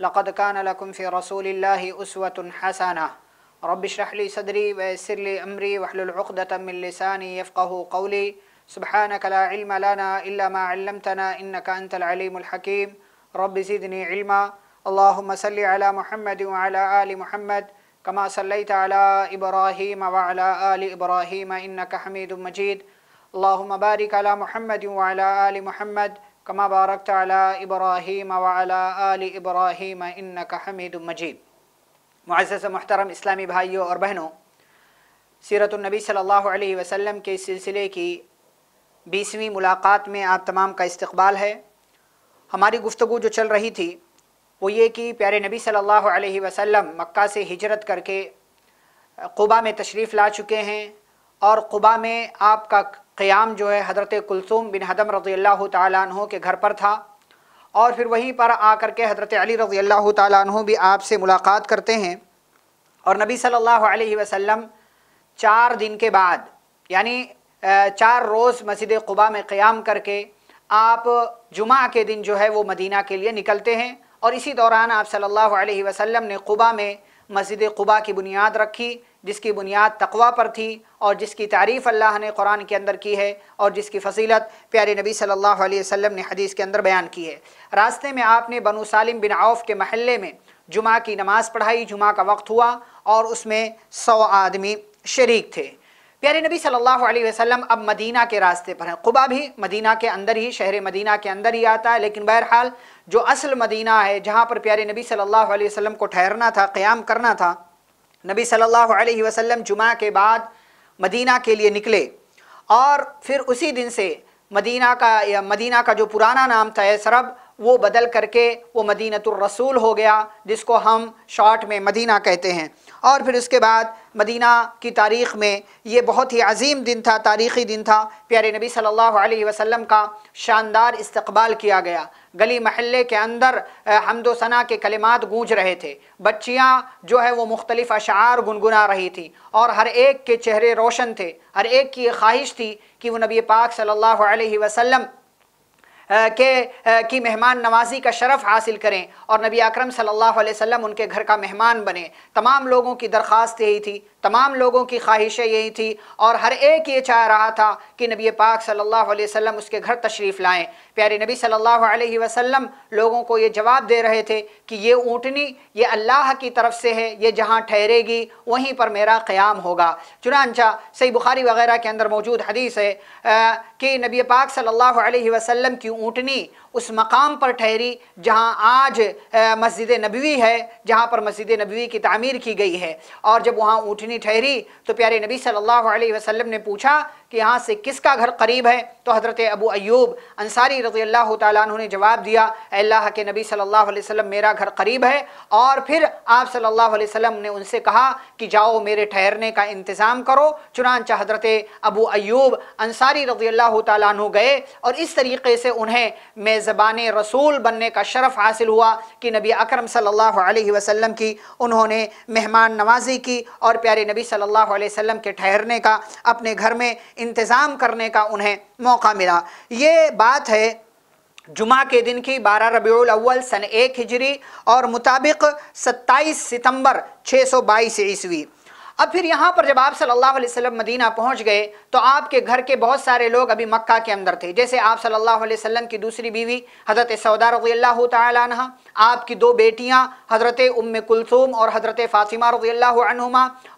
फ़ी रसूलिल्लाहि उसवतुन हसना rabbi इश्रह ली सदरी व यस्सिर ली अमरी वहलुल उक़दतम मिन लिसानी यफ़क़हू क़ौली सुबहानक ला इल्म लना इल्ला मा अल्लमतना इन्नका अंतल अलीमुल हकीम रब्बि ज़िदनी इल्मा अल्लाहुम्म सल्लि अला मुहम्मद व अला आलि मुहम्मद कमा सल्लैत अला इब्राहीम व अला आलि इब्राहीम इन्नका हमीदुम मजीद अल्लाहुम्म बारिक अला मुहम्मद व अला आलि मुहम्मद कमा बारकत अला इब्राहीम व अला आलि इब्राहीम इन्नका हमीदुम मजीद मुअज़्ज़ज़ मुहतरम इस्लामी भाइयों और बहनों सीरतुलनबी सल्लल्लाहु अलैहि वसल्लम के सिलसिले की बीसवीं मुलाकात में आप तमाम का इस्तकबाल है हमारी गुफ्तु जो चल रही थी वो ये कि प्यारे नबी सल्लल्लाहु अलैहि वसल्लम मक्का से हिजरत करके क़ुबा में तशरीफ़ ला चुके हैं और क़ुबा में आपका क़याम जो है हज़रत कुलसूम बिन हदम रज़ी अल्लाह तु के घर पर था। और फिर वहीं पर आकर के हज़रत अली रज़ी अल्लाह भी आपसे मुलाकात करते हैं। और नबी सल्लल्लाहु अलैहि वसल्लम चार दिन के बाद, यानी चार रोज़ मस्जिद क़ुबा में क़याम करके आप जुमा के दिन जो है वो मदीना के लिए निकलते हैं। और इसी दौरान आप अलैहि वसल्लम ने क़ुबा में मस्जिद क़ुबा की बुनियाद रखी। जिसकी बुनियाद तकवा पर थी और जिसकी तारीफ़ अल्लाह ने कुरान के अंदर की है और जिसकी फजीलत प्यारे नबी सल्लल्लाहु अलैहि वसल्लम ने हदीस के अंदर बयान की है। रास्ते में आपने बनु सालिम बिन औफ़ के महल्ले में जुमा की नमाज़ पढ़ाई, जुमा का वक्त हुआ और उसमें सौ आदमी शरीक थे। प्यारे नबी सल्लल्लाहु अलैहि वसल्लम अब मदीना के रास्ते पर हैं। कुबा भी मदीना के अंदर ही, शहर मदीना के अंदर ही आता है, लेकिन बहरहाल जो असल मदीना है, जहाँ पर प्यारे नबी सल्लल्लाहु अलैहि वसल्लम को ठहरना था, क़याम करना था नबी सल्लल्लाहु अलैहि वसल्लम जुमा के बाद मदीना के लिए निकले। और फिर उसी दिन से मदीना का, या मदीना का जो पुराना नाम था सरब वो बदल करके वो मदीनतुलरसूल हो गया, जिसको हम शॉर्ट में मदीना कहते हैं। और फिर उसके बाद मदीना की तारीख़ में ये बहुत ही अजीम दिन था, तारीख़ी दिन था। प्यारे नबी सल्लल्लाहु अलैहि वसल्लम का शानदार इस्तकबाल किया गया। गली महल्ले के अंदर हमदोसना के कलिमात गूंज रहे थे। बच्चियाँ जो है वो मुख्तलिफ़ अशार गुनगुना रही थी और हर एक के चेहरे रोशन थे। हर एक की ख्वाहिश थी कि वो नबी पाक सल्लल्लाहु अलैहि वसल्लम के की मेहमान नवाजी का शरफ़ हासिल करें और नबी अकरम सल्लल्लाहु अलैहि वसल्लम उनके घर का मेहमान बने। तमाम लोगों की दरख्वास्त यही थी तमाम लोगों की ख्वाहिशें यही थी और हर एक ये चाह रहा था कि नबी पाक सल्लल्लाहु अलैहि वसल्लम उसके घर तशरीफ़ लाएँ। प्यारे नबी सल्लल्लाहु अलैहि वसल्लम लोगों को ये जवाब दे रहे थे कि ये ऊँटनी, ये अल्लाह की तरफ़ से है, ये जहाँ ठहरेगी, वहीं पर मेरा क़याम होगा। चुनानचा सही बुखारी वगैरह के अंदर मौजूद हदीस है कि नबी पाक सल्लल्लाहु अलैहि वसल्लम की ऊँटनी उस मकाम पर ठहरी जहाँ आज मस्जिद नबवी है, जहाँ पर मस्जिद नबवी की तामीर की गई है। और जब वहाँ ऊँटनी ठहरी तो प्यारे नबी सल्लल्लाहु अलैहि वसल्लम ने पूछा कि यहाँ से किसका घर करीब है? तो हज़रत अबू अयूब अंसारी रज़ी अल्लाह तु ने जवाब दिया अल्लाह के नबी सल्लल्लाहु अलैहि वसल्लम, मेरा घर करीब है। और फिर आप सल्लल्लाहु अलैहि वसल्लम ने उनसे कहा कि जाओ मेरे ठहरने का इंतज़ाम करो। चुनानचा हज़रत अबू अयूब अंसारी रज़ी अल्लाह तु गए और इस तरीके से उन्हें मेज़बान रसूल बनने का शरफ़ हासिल हुआ कि नबी अकरम सल्लल्लाहु अलैहि वसल्लम की उन्होंने मेहमान नवाजी की और प्यारे नबी सल्लल्लाहु अलैहि वसल्लम के ठहरने का अपने घर में इंतज़ाम करने का उन्हें मौका मिला। ये बात है, जुमा के दिन की बारह रबीउल अव्वल सन एक हिजरी और मुताबिक 27 सितंबर 622 सौ ईस्वी। अब फिर यहाँ पर जब आप सल्लल्लाहु अलैहि वसल्लम मदीना पहुँच गए तो आपके घर के बहुत सारे लोग अभी मक्का के अंदर थे। जैसे आप सल्लल्लाहु अलैहि वसल्लम की दूसरी बीवी, हज़रत सौदा रज़ी अल्लाह तहा आपकी दो बेटियाँ, हज़रत उम कुलसूम और हज़रत फ़ातिमा रज़ी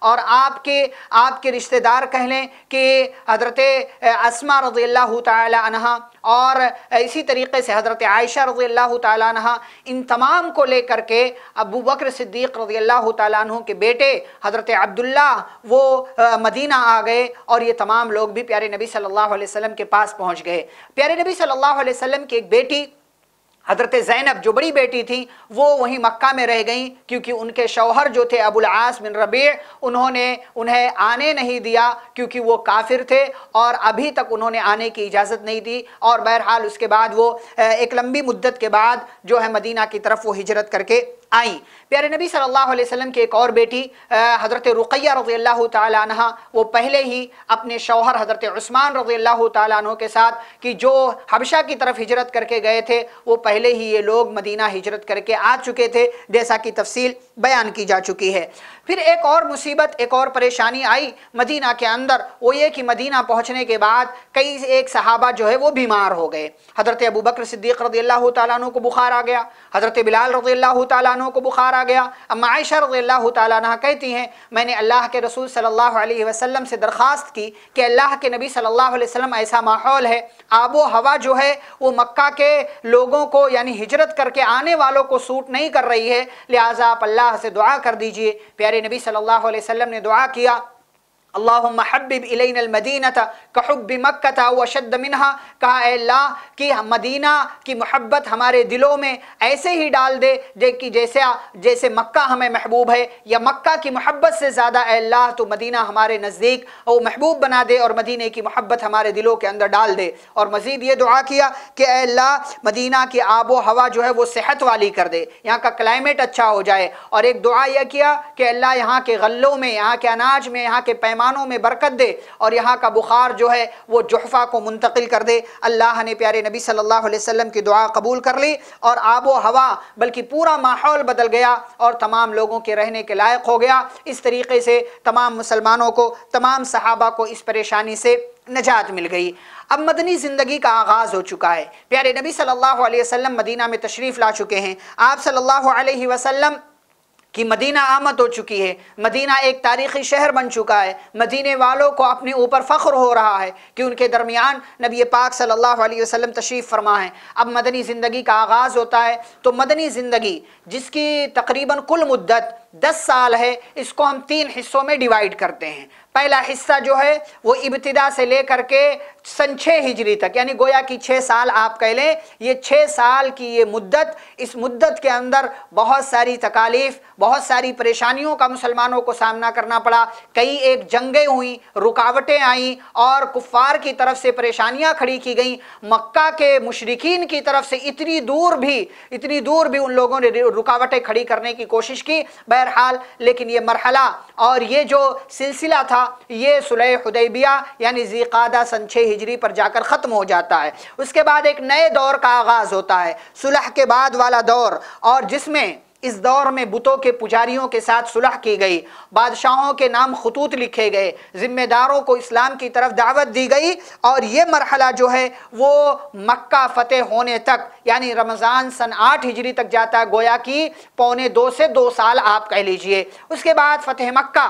और आपके आपके रिश्तेदार कह लें कि हज़रत असमा रज़ी अल्लाह तहा और इसी तरीके से हज़रत आयशा रज़ी अल्लाह तहा इन तमाम को लेकर के अबू बकर सिद्दीक़ रज़ी अल्लाह तह के बेटे हज़रत अब्दुल्ला वो मदीना आ गए और ये तमाम लोग भी प्यारे नबी सल्लल्लाहु अलैहि वसल्लम के पास पहुँच गए। प्यारे नबी सल्लल्लाहु अलैहि वसल्लम की एक बेटी हज़रत जैनब जो बड़ी बेटी थी, वो वहीं मक्का में रह गई, क्योंकि उनके शौहर जो थे अबुल आस बिन रबी, उन्होंने उन्हें आने नहीं दिया, क्योंकि वो काफिर थे, और अभी तक उन्होंने आने की इजाज़त नहीं दी, और बहरहाल उसके बाद वो एक लंबी मुद्दत के बाद जो है मदीना की तरफ़ वो हिजरत करके आई। प्यारे नबी सल्लल्लाहु अलैहि वसल्लम की एक और बेटी हज़रत रुकैया रज़ी अल्लाह तहा वो पहले ही अपने शौहर हज़रत उस्मान रज़ी अल्लाह तह के साथ कि जो हबशा की तरफ़ हिजरत करके गए थे, वो पहले ही ये लोग मदीना हिजरत करके आ चुके थे। जैसा कि तफसील बयान की जा चुकी है। फिर एक और मुसीबत, एक और परेशानी आई मदीना के अंदर। वो ये कि मदीना पहुँचने के बाद कई एक सहाबा जो है वो बीमार हो गए। हज़रत अबू बकर सिद्दीक रदी अल्लाह तु को बुखार आ गया। हज़रत बिलाल रदी अल्लाह तु को बुखार आ गया। अम्मा आयशा रदी अल्लाह तह कहती हैं, मैंने अल्लाह के रसूल सल्लल्लाहु अलैहि वसल्लम से दरख्वास्त की कि अल्लाह के नबी सल्लल्लाहु अलैहि वसल्लम ऐसा माहौल है। आबो हवा जो है वो मक्का के लोगों को, यानी हिजरत करके आने वालों को सूट नहीं कर रही है। लिहाजा आप अल्लाह से दुआ कर दीजिए। प्यारे नबी सल्लल्लाहु अलैहि वसल्लम ने दुआ किया अल्लाहबिब इलमदीनत कहब मक्ता वशद मिनहा कहा अल्लाह कि मदीना की मोहब्बत हमारे दिलों में ऐसे ही डाल दे जे कि जैसे जैसे मक्का हमें महबूब है या मक्का की मोहब्बत से ज़्यादा अल्लाह तो मदीना हमारे नज़दीक वो महबूब बना दे और मदीने की मोहब्बत हमारे दिलों के अंदर डाल दे और मज़ीद ये दुआ किया कि अल्लाह मदीना की आबो हवा जो है वो सेहत वाली कर दे यहाँ का क्लाइमेट अच्छा हो जाए और एक दुआ यह किया कि अल्लाह यहाँ के गलों में यहाँ के अनाज में यहाँ के पैम पैमानों में बरकत दे और यहाँ का बुखार जो है वो जहफ़ा को मुंतकिल कर दे। अल्लाह ने प्यारे नबी सल्लल्लाहु अलैहि वसल्लम की दुआ कबूल कर ली और आबो हवा, बल्कि पूरा माहौल बदल गया और तमाम लोगों के रहने के लायक हो गया। इस तरीके से तमाम मुसलमानों को, तमाम सहाबा को इस परेशानी से नजात मिल गई। अब मदनी ज़िंदगी का आगाज़ हो चुका है। प्यारे नबी सल्लल्लाहु अलैहि वसल्लम मदीना में तशरीफ़ ला चुके हैं। आप सल्लल्लाहु अलैहि वसल्लम कि मदीना आमद हो चुकी है, मदीना एक तारीख़ी शहर बन चुका है, मदीने वालों को अपने ऊपर फ़ख्र हो रहा है कि उनके दरमियान नबी पाक सल्लल्लाहु अलैहि वसल्लम तशरीफ़ फरमा है। अब मदनी ज़िंदगी का आगाज़ होता है तो मदनी ज़िंदगी, जिसकी तकरीबन कुल मुद्दत दस साल है, इसको हम तीन हिस्सों में डिवाइड करते हैं। पहला हिस्सा जो है, वो इब्तदा से लेकर के सन छः हिजरी तक, यानी गोया कि छः साल आप कह लें, ये छः साल की ये मुद्दत, इस मुद्दत के अंदर बहुत सारी तकालीफ, बहुत सारी परेशानियों का मुसलमानों को सामना करना पड़ा। कई एक जंगें हुई, रुकावटें आईं, और कुफ़ार की तरफ़ से परेशानियाँ खड़ी की गई। मक्का के मुशरकिन की तरफ़ से इतनी दूर भी, इतनी दूर भी उन लोगों ने रुकावटें खड़ी करने की कोशिश की, बहरहाल, लेकिन ये मरहला, और ये जो सिलसिला था ये सुलह हुदैबिया, यानी जीकादा सन छः हिजरी पर जाकर ख़त्म हो जाता है। उसके बाद एक नए दौर का आगाज़ होता है, सुलह के बाद वाला दौर, और जिसमें इस दौर में बुतों के पुजारियों के साथ सुलह की गई, बादशाहों के नाम खतूत लिखे गए, ज़िम्मेदारों को इस्लाम की तरफ़ दावत दी गई, और ये मरहला जो है, वो मक्का फ़तेह होने तक, यानी रमज़ान सन आठ हिजरी तक जाता है। गोया की पौने दो से दो साल आप कह लीजिए। उसके बाद फ़तेह मक्का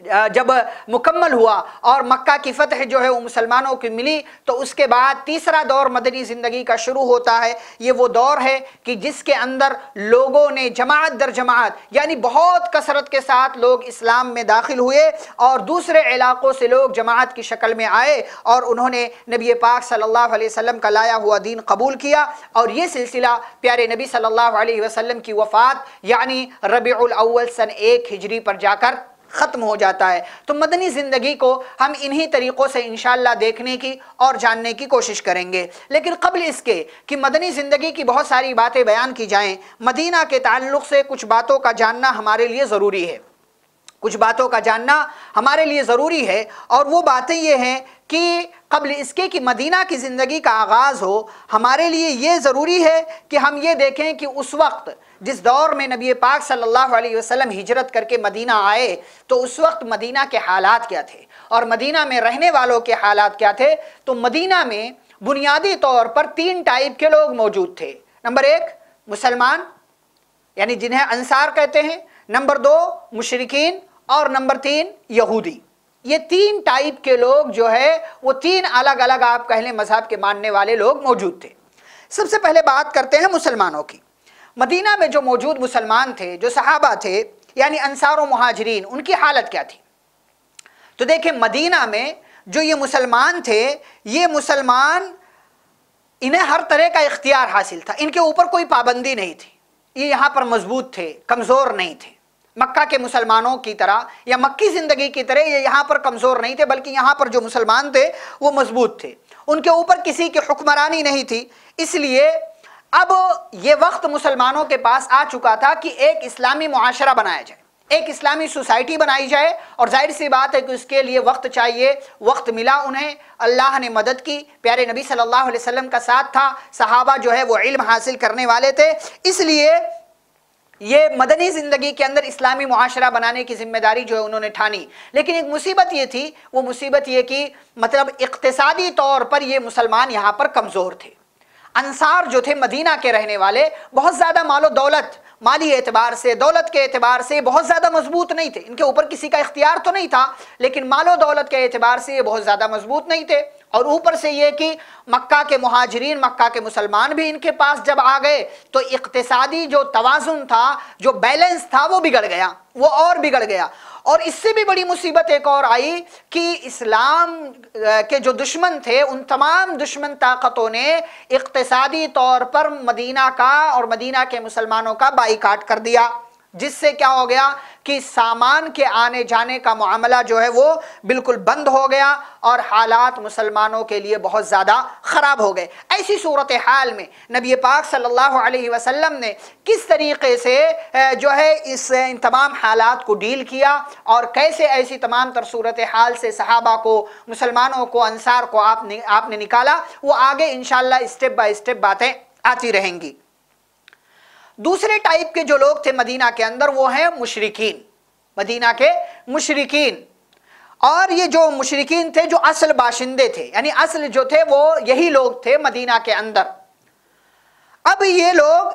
जब मुकम्मल हुआ और मक्का की फतह जो है वो मुसलमानों की मिली तो उसके बाद तीसरा दौर मदनी ज़िंदगी का शुरू होता है। ये वो दौर है कि जिसके अंदर लोगों ने जमात दर जमात, यानी बहुत कसरत के साथ लोग इस्लाम में दाखिल हुए और दूसरे इलाक़ों से लोग जमात की शक्ल में आए और उन्होंने नबी पाक सल्लल्लाहु अलैहि वसल्लम का लाया हुआ दीन कबूल किया। और ये सिलसिला प्यारे नबी सल्लल्लाहु अलैहि वसल्लम की वफ़ात, यानी रबी अव्वल सन एक हिजरी पर जाकर ख़त्म हो जाता है। तो मदनी ज़िंदगी को हम इन्हीं तरीक़ों से इन देखने की और जानने की कोशिश करेंगे। लेकिन कबल इसके कि मदनी ज़िंदगी की बहुत सारी बातें बयान की जाएँ, मदीना के ताल्लुक़ से कुछ बातों का जानना हमारे लिए ज़रूरी है। कुछ बातों का जानना हमारे लिए ज़रूरी है और वो बातें ये हैं कि कबल इसके कि मदीना की ज़िंदगी का आगाज़ हो, हमारे लिए ये ज़रूरी है कि हम ये देखें कि उस वक्त जिस दौर में नबी पाक सल्लल्लाहु अलैहि वसल्लम हिजरत करके मदीना आए तो उस वक्त मदीना के हालात क्या थे? और मदीना में रहने वालों के हालात क्या थे? तो मदीना में बुनियादी तौर पर तीन टाइप के लोग मौजूद थे। नंबर एक, मुसलमान, यानी जिन्हें अंसार कहते हैं। नंबर दो, मुशरकिन, और नंबर तीन, यहूदी। ये तीन टाइप के लोग जो है, वो तीन अलग अलग आप कह लें मज़हब के मानने वाले लोग मौजूद थे। सबसे पहले बात करते हैं मुसलमानों की। मदीना में जो मौजूद मुसलमान थे, जो सहाबा थे, यानी अंसार महाजरीन, उनकी हालत क्या थी? तो देखें मदीना में जो ये मुसलमान थे, ये मुसलमान इन्हें हर तरह का इख्तियार हासिल था। इनके ऊपर कोई पाबंदी नहीं थी। ये यहाँ पर मज़बूत थे, कमज़ोर नहीं थे। मक्का के मुसलमानों की तरह या मक्की ज़िंदगी की तरह ये यहाँ पर कमज़ोर नहीं थे, बल्कि यहाँ पर जो मुसलमान थे, वो मज़बूत थे। उनके ऊपर किसी की हुक्मरानी नहीं थी, इसलिए अब ये वक्त मुसलमानों के पास आ चुका था कि एक इस्लामी मुआशरा बनाया जाए, एक इस्लामी सोसाइटी बनाई जाए और ज़ाहिर सी बात है कि उसके लिए वक्त चाहिए, वक्त मिला उन्हें, अल्लाह ने मदद की। प्यारे नबी सल्लल्लाहु अलैहि वसल्लम का साथ था, सहाबा जो है वो इल्म हासिल करने वाले थे। इसलिए ये मदनी ज़िंदगी के अंदर इस्लामी मुआशरा बनाने की ज़िम्मेदारी जो है उन्होंने ठानी। लेकिन एक मुसीबत ये थी, वो मुसीबत ये कि मतलब इकतसादी तौर पर ये मुसलमान यहाँ पर कमज़ोर थे। अंसार जो थे मदीना के रहने वाले, बहुत ज़्यादा मालो दौलत, माली एतबार से, दौलत के एतबार से बहुत ज़्यादा मज़बूत नहीं थे। इनके ऊपर किसी का इख्तियार तो नहीं था, लेकिन मालो दौलत के एतबार से ये बहुत ज़्यादा मज़बूत नहीं थे। और ऊपर से ये कि मक्का के महाजरीन, मक्का के मुसलमान भी इनके पास जब आ गए तो इकतसादी जो तोज़ुन था, जो बैलेंस था, वो बिगड़ गया, वो और बिगड़ गया। और इससे भी बड़ी मुसीबत एक और आई कि इस्लाम के जो दुश्मन थे, उन तमाम दुश्मन ताकतों ने इकतसादी तौर पर मदीना का और मदीना के मुसलमानों का बाईकाट कर दिया। जिससे क्या हो गया कि सामान के आने जाने का मामला जो है वो बिल्कुल बंद हो गया और हालात मुसलमानों के लिए बहुत ज़्यादा ख़राब हो गए। ऐसी सूरत हाल में नबी पाक सल्लल्लाहु अलैहि वसल्लम ने किस तरीके से जो है इस इन तमाम हालात को डील किया और कैसे ऐसी तमाम तर सूरत हाल से सहाबा को, मुसलमानों को, अंसार को आपने आपने निकाला, वो आगे इन स्टेप बाई स्टेप बातें आती रहेंगी। दूसरे टाइप के जो लोग थे मदीना के अंदर, वो हैं मुशरकिन। मदीना के मुशरकिन। और ये जो मुशरकिन थे, जो असल बाशिंदे थे, यानी असल जो थे, वो यही लोग थे मदीना के अंदर। अब ये लोग,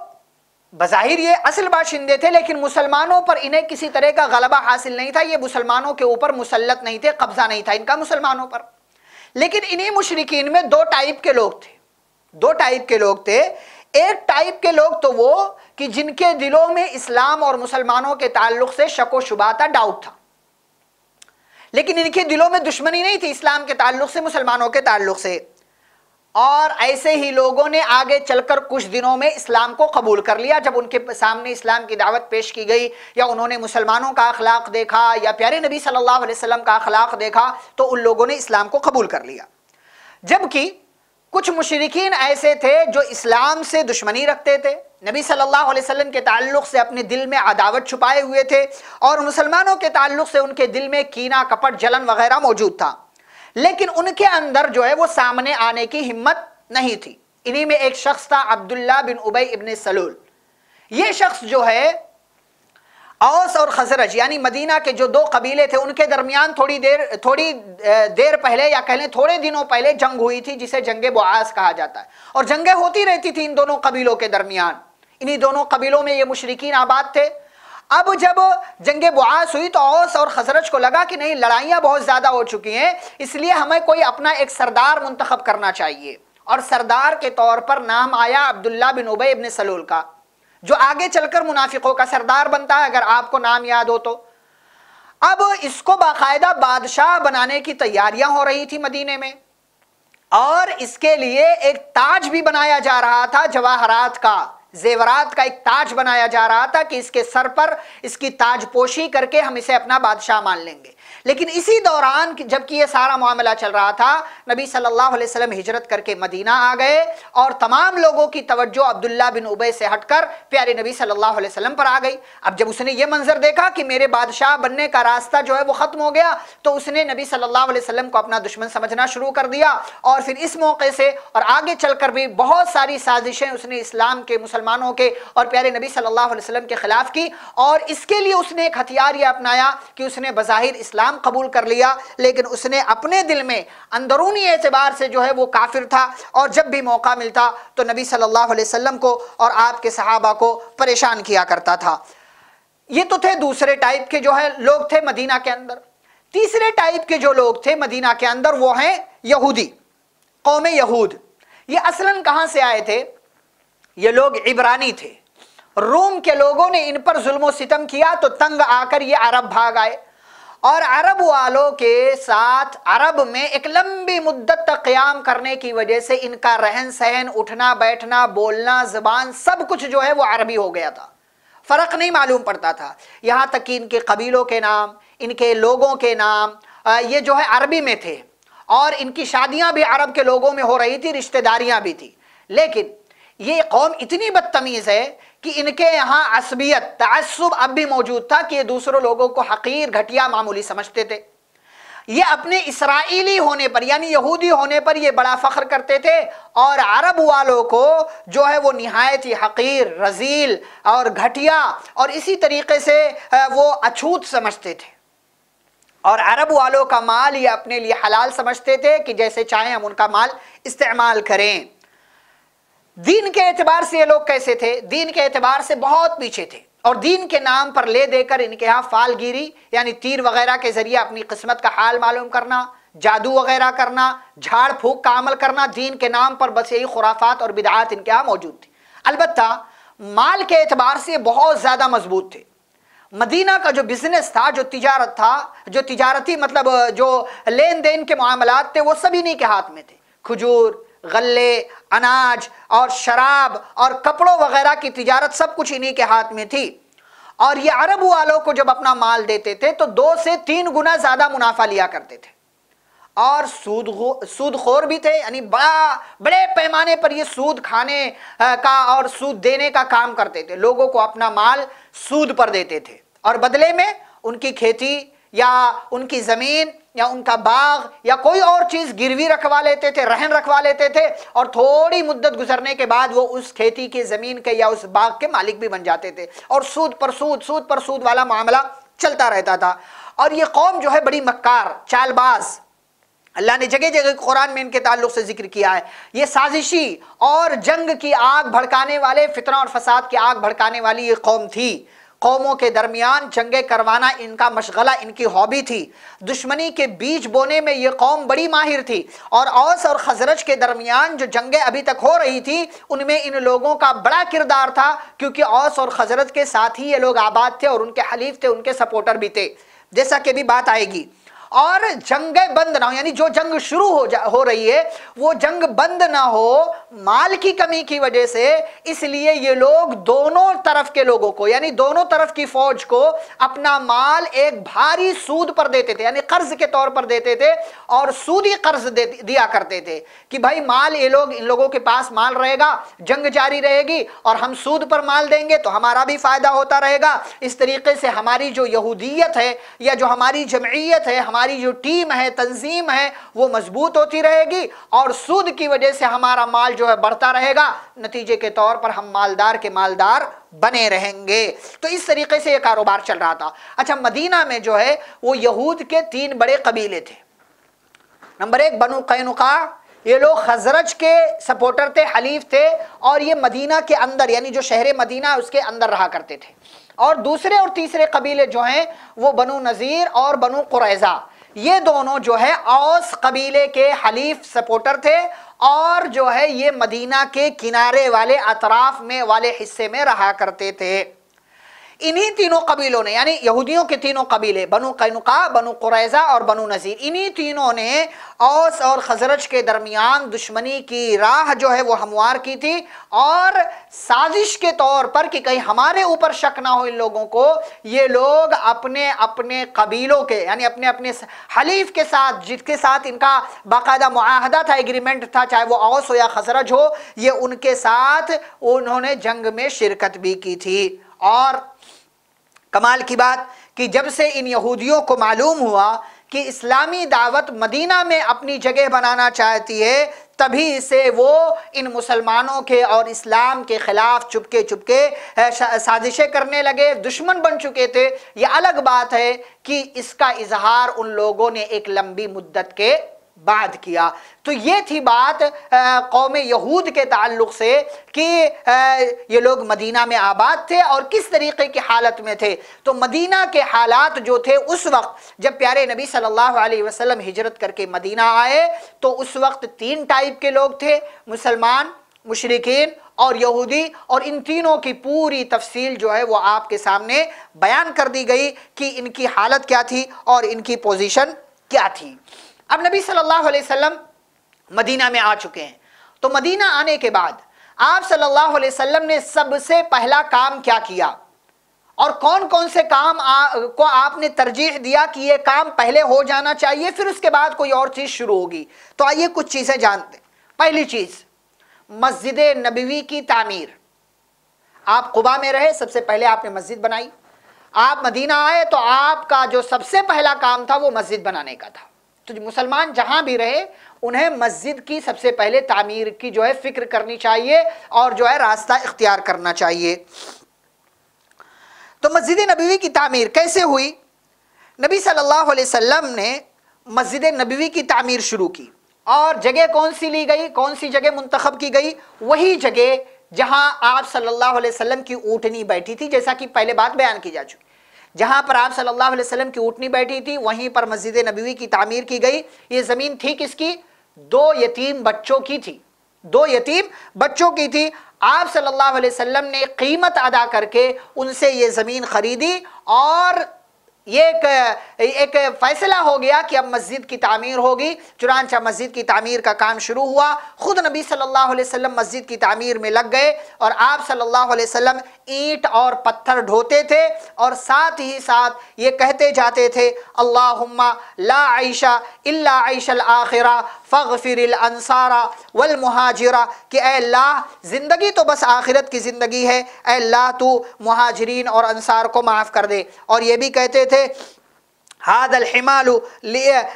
बज़ाहिर ये असल बाशिंदे थे, लेकिन मुसलमानों पर इन्हें किसी तरह का गलबा हासिल नहीं था। ये मुसलमानों के ऊपर मुसलत नहीं थे, कब्जा नहीं था इनका मुसलमानों पर। लेकिन इन्हीं मुशरकिन में दो टाइप के लोग थे। दो टाइप के लोग थे। एक टाइप के लोग तो वो कि जिनके दिलों में इस्लाम और मुसलमानों के ताल्लुक से शको शुबा था डाउट था। लेकिन इनके दिलों में दुश्मनी नहीं थी इस्लाम के ताल्लुक से, मुसलमानों के ताल्लुक से। और ऐसे ही लोगों ने आगे चलकर कुछ दिनों में इस्लाम को कबूल कर लिया। जब उनके सामने इस्लाम की दावत पेश की गई या उन्होंने मुसलमानों का अखलाक देखा या प्यारे नबी सल्लल्लाहु अलैहि वसल्लम का अखलाक देखा तो उन लोगों ने इस्लाम को कबूल कर लिया। जबकि कुछ मुशरकिन ऐसे थे जो इस्लाम से दुश्मनी रखते थे। नबी सल्लल्लाहु अलैहि वसल्लम के ताल्लुक से अपने दिल में अदावत छुपाए हुए थे और मुसलमानों के ताल्लुक से उनके दिल में कीना, कपट, जलन वगैरह मौजूद था। लेकिन उनके अंदर जो है वो सामने आने की हिम्मत नहीं थी। इन्हीं में एक शख्स था अब्दुल्ला बिन उबई इबन सलूल। ये शख्स जो है, औस और खजरज, यानी मदीना के जो दो कबीले थे, उनके दरमियान थोड़ी देर थोड़ी देर पहले या कह लें थोड़े दिनों पहले जंग हुई थी, जिसे जंग बुआस कहा जाता है। और जंगें होती रहती थी इन दोनों कबीलों के दरमियान। इन्हीं दोनों कबीलों में ये मुशरकिन आबाद थे। अब जब जंग बुआस हुई तो औस और खजरज को लगा कि नहीं, लड़ाइयाँ बहुत ज़्यादा हो चुकी हैं, इसलिए हमें कोई अपना एक सरदार मुंतखब करना चाहिए। और सरदार के तौर पर नाम आया अब्दुल्ला बिन उबई इबन सलूल का, जो आगे चलकर मुनाफिकों का सरदार बनता है, अगर आपको नाम याद हो तो। अब इसको बाकायदा बादशाह बनाने की तैयारियाँ हो रही थी मदीने में। और इसके लिए एक ताज भी बनाया जा रहा था जवाहरात का। जेवरात का एक ताज बनाया जा रहा था कि इसके सर पर इसकी ताजपोशी करके हम इसे अपना बादशाह मान लेंगे। लेकिन इसी दौरान जबकि ये सारा मामला चल रहा था, नबी सल्लल्लाहु अलैहि वसल्लम हिजरत करके मदीना आ गए और तमाम लोगों की तवज्जो अब्दुल्ला बिन उबे से हटकर प्यारे नबी सल्लल्लाहु अलैहि वसल्लम पर आ गई। अब जब उसने ये मंजर देखा कि मेरे बादशाह बनने का रास्ता जो है वो ख़त्म हो गया तो उसने नबी सल्लल्लाहु अलैहि वसल्लम को अपना दुश्मन समझना शुरू कर दिया और फिर इस मौके से और आगे चलकर भी बहुत सारी साजिशें उसने इस्लाम के मुसलमानों के और प्यारे नबी सल्लल्लाहु अलैहि वसल्लम के खिलाफ की और इसके लिए उसने एक हथियार यह अपनाया कि उसने बज़ाहिर इस्लाम इस्लाम कबूल कर लिया, लेकिन उसने अपने दिल में अंदरूनी एतबार से जो है वो काफिर था, और जब भी मौका मिलता तो नबी सल्लल्लाहु अलैहि वसल्लम को और आपके सहाबा को परेशान किया करता था। ये तो थे दूसरे टाइप के जो है लोग थे मदीना के अंदर। तीसरे टाइप के जो लोग थे मदीना के अंदर वो हैं यहूदी, कौम यहूद। ये असलन कहाँ से आए थे? ये लोग इब्रानी थे। रोम के लोगों ने इन पर जुल्म सितम किया तो तंग आकर ये अरब भाग आए। और अरब वालों के साथ अरब में एक लंबी मुद्दत तक क्याम करने की वजह से इनका रहन सहन, उठना, बैठना, बोलना, जबान सब कुछ जो है वो अरबी हो गया था। फ़र्क नहीं मालूम पड़ता था। यहाँ तक कि इनके कबीलों के नाम, इनके लोगों के नाम ये जो है अरबी में थे। और इनकी शादियाँ भी अरब के लोगों में हो रही थी, रिश्तेदारियाँ भी थी। लेकिन ये कौम इतनी बदतमीज़ है कि इनके यहाँ असबियत तसब अब भी मौजूद था कि ये दूसरों लोगों को हकीर, घटिया मामूली समझते थे। ये अपने इसराइली होने पर, यानी यहूदी होने पर ये बड़ा फ़ख्र करते थे और अरब वालों को जो है वो नहायत ही हकीर, रजील और घटिया और इसी तरीके से वो अछूत समझते थे। और अरब वालों का माल ये अपने लिए हलाल समझते थे कि जैसे चाहें हम उनका माल इस्तेमाल करें। दीन के एतबार से ये लोग कैसे थे? दीन के एतबार से बहुत पीछे थे। और दीन के नाम पर ले देकर इनके यहाँ फालगिरी, यानी तीर वगैरह के ज़रिए अपनी किस्मत का हाल मालूम करना, जादू वगैरह करना, झाड़ फूक का अमल करना, दीन के नाम पर बस यही खुराफात और बिदात इनके यहाँ मौजूद थी। अलबत् माल के एतबार से बहुत ज़्यादा मज़बूत थे। मदीना का जो बिज़नेस था, जो तिजारत था, जो तिजारती मतलब जो लेन देन के मामलात थे, वो सभी इन्हीं के हाथ में थे। खजूर गले, अनाज और शराब और कपड़ों वगैरह की तिजारत सब कुछ इन्हीं के हाथ में थी। और ये अरब वालों को जब अपना माल देते थे तो दो से तीन गुना ज़्यादा मुनाफा लिया करते थे। और सूद सूदखोर भी थे, यानी बड़ा, बड़े पैमाने पर ये सूद खाने का और सूद देने का काम करते थे। लोगों को अपना माल सूद पर देते थे। और बदले में उनकी खेती या उनकी ज़मीन या उनका बाग या कोई और चीज़ गिरवी रखवा लेते थे, रहन रखवा लेते थे और थोड़ी मुद्दत गुजरने के बाद वो उस खेती की ज़मीन के या उस बाग के मालिक भी बन जाते थे और सूद पर सूद सूद पर सूद वाला मामला चलता रहता था। और ये कौम जो है बड़ी मक्कार, चालबाज। अल्लाह ने जगह जगह कुरान में इनके ताल्लुक से ज़िक्र किया है। ये साजिशी और जंग की आग भड़काने वाले, फितना और फसाद की आग भड़काने वाली ये कौम थी। कौमों के दरमियान जंगे करवाना इनका मशगला, इनकी हॉबी थी। दुश्मनी के बीज बोने में ये कौम बड़ी माहिर थी और औस और खजरज के दरमियान जो जंगे अभी तक हो रही थी, उनमें इन लोगों का बड़ा किरदार था, क्योंकि औस और खजरज के साथ ही ये लोग आबाद थे और उनके हलीफ थे, उनके सपोर्टर भी थे। जैसा कि भी बात आएगी। और जंग बंद ना हो, यानी जो जंग शुरू हो जा, हो रही है, वो जंग बंद ना हो माल की कमी की वजह से इसलिए ये लोग दोनों तरफ़ के लोगों को, यानी दोनों तरफ़ की फौज को अपना माल एक भारी सूद पर देते थे, यानी कर्ज के तौर पर देते थे और सूदी कर्ज दिया करते थे कि भाई माल ये लोग, इन लोगों के पास माल रहेगा, जंग जारी रहेगी और हम सूद पर माल देंगे तो हमारा भी फ़ायदा होता रहेगा। इस तरीके से हमारी जो यहूदियत है या जो हमारी जमयत है, हमारी जो टीम है, तंजीम है, वो मज़बूत होती रहेगी और सूद की वजह से हमारा माल जो है बढ़ता रहेगा, नतीजे के तौर पर हम मालदार के मालदार बने रहेंगे। तो इस तरीके से ये कारोबार चल रहा था। अच्छा मदीना में जो है, वो यहूद के तीन बड़े कबीले थे। नंबर एक, बनु कैनुका। ये लोग खजरज के सपोर्टर थे, हलीफ थे, और ये मदीना के अंदर, यानी जो शहर मदीना उसके अंदर रहा करते थे। और दूसरे और तीसरे कबीले जो हैं, वो बनु नज़ीर और बनु कुरैज़ा। ये दोनों जो है, औस कबीले के हलीफ सपोर्टर थे और जो है ये मदीना के किनारे वाले अतराफ में, वाले हिस्से में रहा करते थे। इन्हीं तीनों कबीलों ने यानी यहूदियों के तीनों कबीले बनु कैनुका बनु कुरैजा और बनु नज़ीर इन्हीं तीनों ने औस और खजरज के दरमियान दुश्मनी की राह जो है वो हमवार की थी और साजिश के तौर पर कि कहीं हमारे ऊपर शक ना हो इन लोगों को ये लोग अपने अपने कबीलों के यानी अपने अपने हलीफ के साथ जिसके साथ इनका बाकायदा मुआहदा था एग्रीमेंट था चाहे वो औस हो या खजरज हो ये उनके साथ उन्होंने जंग में शिरकत भी की थी और कमाल की बात कि जब से इन यहूदियों को मालूम हुआ कि इस्लामी दावत मदीना में अपनी जगह बनाना चाहती है, तभी से वो इन मुसलमानों के और इस्लाम के ख़िलाफ़ चुपके चुपके साजिशें करने लगे, दुश्मन बन चुके थे। ये अलग बात है कि इसका इजहार उन लोगों ने एक लंबी मुद्दत के बाद किया। तो ये थी बात कौम यहूद के ताल्लुक से कि ये लोग मदीना में आबाद थे और किस तरीके की हालत में थे। तो मदीना के हालात जो थे उस वक्त, जब प्यारे नबी सल्लल्लाहु अलैहि वसल्लम हिजरत करके मदीना आए तो उस वक्त तीन टाइप के लोग थे, मुसलमान, मुशरकिन और यहूदी, और इन तीनों की पूरी तफसील जो है वो आपके सामने बयान कर दी गई कि इनकी हालत क्या थी और इनकी पोजीशन क्या थी। अब नबी सल्लल्लाहु अलैहि वसल्लम मदीना में आ चुके हैं। तो मदीना आने के बाद आप सल्लल्लाहु अलैहि वसल्लम ने सबसे पहला काम क्या किया? और कौन कौन से काम आ, को आपने तरजीह दिया कि ये काम पहले हो जाना चाहिए फिर उसके बाद कोई और चीज़ शुरू होगी? तो आइए कुछ चीज़ें जानते पहली चीज़ मस्जिद नबवी की तामीर। आप कुबा में रहे सबसे पहले आपने मस्जिद बनाई। आप मदीना आए तो आपका जो सबसे पहला काम था वो मस्जिद बनाने का था। तो मुसलमान जहाँ भी रहे, उन्हें मस्जिद की सबसे पहले तामीर की जो है फ़िक्र करनी चाहिए और जो है रास्ता इख्तियार करना चाहिए। तो मस्जिद नबी की तामीर कैसे हुई? नबी सल्लल्लाहु अलैहि वसल्लम ने मस्जिद नबी की तामीर शुरू की। और जगह कौन सी ली गई? कौन सी जगह मुंतखब की गई? वही जगह जहाँ आप सल्लल्लाहु अलैहि वसल्लम की ऊँटनी बैठी थी, जैसा कि पहले बात बयान की जा चुकी जहाँ पर आप सल्लल्लाहु अलैहि वसल्लम की ऊँटनी बैठी थी, वहीं पर मस्जिद नबी की तामीर की गई। ये ज़मीन थी किसकी? दो यतीम बच्चों की थी। दो यतीम बच्चों की थी। आप सल्लल्लाहु अलैहि वसल्लम ने कीमत अदा करके उनसे ये ज़मीन खरीदी और ये एक एक फैसला हो गया कि अब मस्जिद की तामीर होगी। चुनानचा मस्जिद की तामीर का काम शुरू हुआ। खुद नबी सल्लल्लाहु अलैहि वसल्लम मस्जिद की तामीर में लग गए और आप सल्लल्लाहु अलैहि वसल्लम ईंट और पत्थर ढोते थे और साथ ही साथ ये कहते जाते थे, अल्लाहुम्मा ला आयशा इल्ला आयशल आखिरा फ़िर अंसारा वल मुहाजिरा कि अल्लाह, ज़िंदगी तो बस आखिरत की ज़िंदगी है अल्लाह, तू महाजरीन और अनसार को माफ़ कर दे। और ये भी कहते थे हादल हिमालू